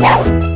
Wow.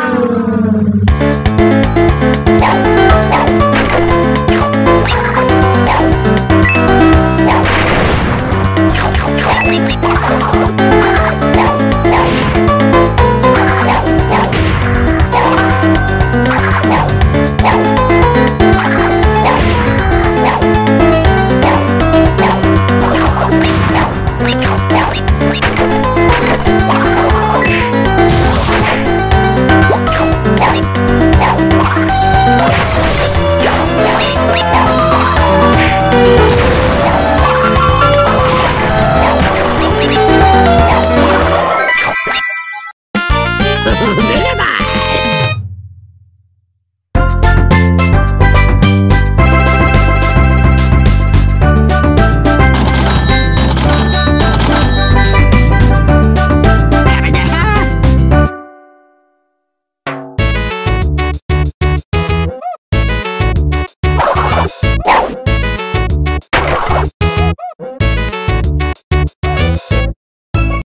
Wow.